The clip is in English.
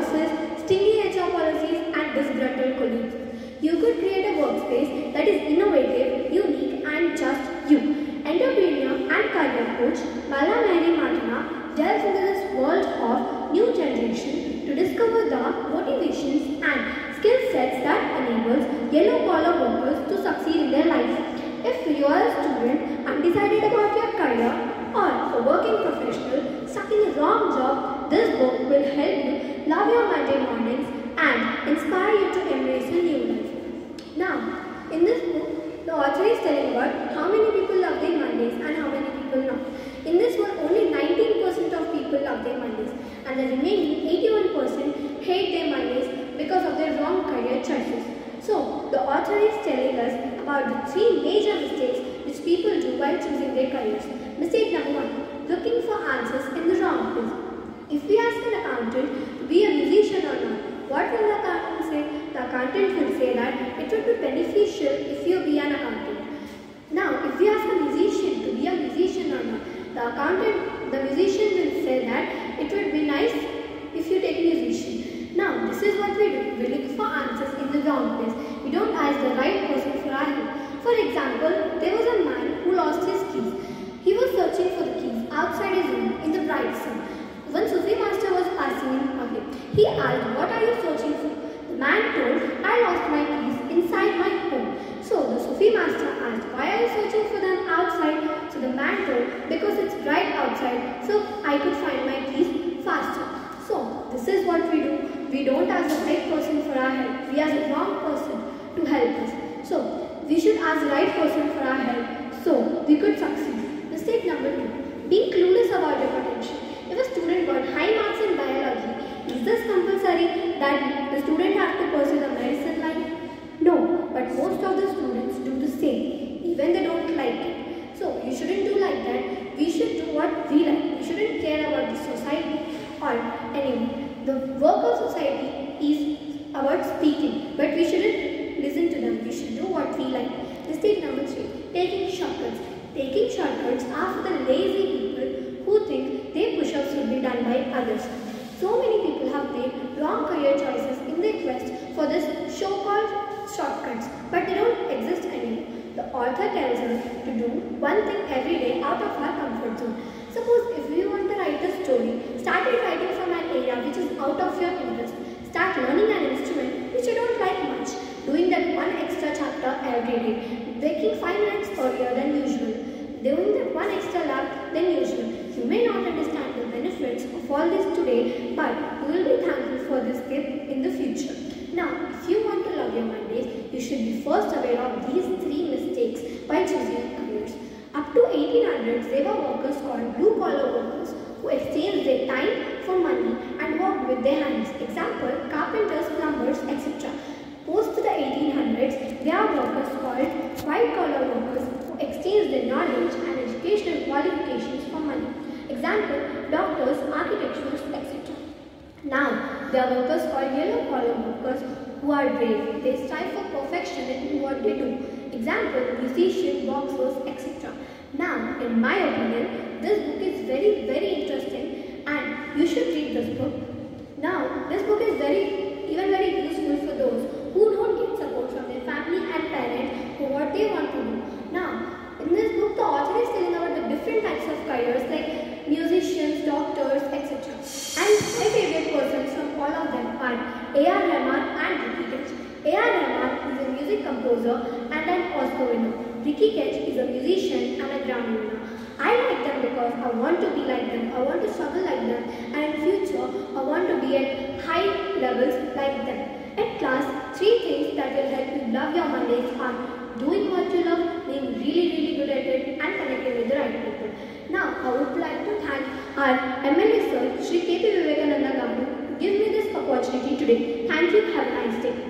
bosses, stingy HR policies, and disgruntled colleagues? You could create a workspace that is innovative, unique, and just you. Entrepreneur and career coach Mala Mary Martina delves into this world of new generation to discover the motivations and skill sets that enables yellow collar workers to succeed in their life. If you are a student undecided about your career or a working professional stuck in the wrong job, this book will help you love your Monday mornings and inspire you to embrace a new life. Now, in this book, the author is telling about how many people love their Mondays and how many people not. In this one, only 19% of people love their Mondays and the remaining 81% hate their Mondays because of their wrong career choices. So, the author is telling us about the three major mistakes which people do while choosing their careers. Mistake number one, looking for answers in the wrong place. If we ask an accountant to be a musician or not, what will the accountant say? The accountant will say that it would be beneficial if you be an accountant. Now, if we ask a musician to be a musician or not, the accountant, the musician will say that it would be nice if you take a musician. Now, this is what we do. We look for answers in the wrong place. We don't ask the right person for our help. For example, there was a man who lost his keys. He was searching for the keys outside his room in the bright sun. When Sufi master was passing in public, he asked, What are you searching for? The man told, I lost my keys inside my home. So the Sufi master asked, Why are you searching for them outside? So the man told, Because it's bright outside, so I could find my keys faster. So this is what we do. We don't ask the right person for our help. We ask the wrong person to help us. So we should ask the right person for our help so we could succeed. Mistake number two, being clueless about your potential. If a student got high marks in biology, is this compulsory that the student has to pursue the medicine line? No, but most of the students do the same, even they don't like it. So you shouldn't do like that. We should do what we like. We shouldn't care about the society or anyone. The work of society is about speaking, but we shouldn't listen to them. We should do what we like. Mistake number three, taking shortcuts. Taking shortcuts are for the lazy people who think their push-ups should be done by others. So many people have made wrong career choices in their quest for this so-called shortcuts, but they don't exist anymore. The author tells us to do one thing every day out of our comfort zone. Suppose if you want to write a story, start writing from an area which is out of your interest. Learning an instrument which you don't like much. Doing that one extra chapter every day. Waking 5 minutes earlier than usual. Doing that one extra lap than usual. You may not understand the benefits of all this today, but you will be thankful for this gift in the future. Now, if you want to love your Mondays, you should be first aware of these three mistakes by choosing careers. Up to 1800s, there were workers called blue-collar workers who exchanged their time for money and worked with their hands. Example, carpenters, plumbers, etc. Post the 1800s, there are workers called white-collar workers who exchange their knowledge and educational qualifications for money. Example, doctors, architects, etc. Now, there are workers called yellow-collar workers who are brave. They strive for perfection in what they do. Example, musicians, boxers, etc. Now, in my opinion, this book is very, very interesting and you should read this book. Now, this book is very, composer and an Oscar winner. Ricky Kej is a musician and a Grammy winner. I like them because I want to be like them, I want to struggle like them and in future I want to be at high levels like them. At class, three things that will help you love your Mondays are doing what you love, being really really good at it and connecting with the right people. Now I would like to thank our MLA sir Sri K.P. Vivekananda Gandhi who give me this opportunity today. Thank you, have a nice day.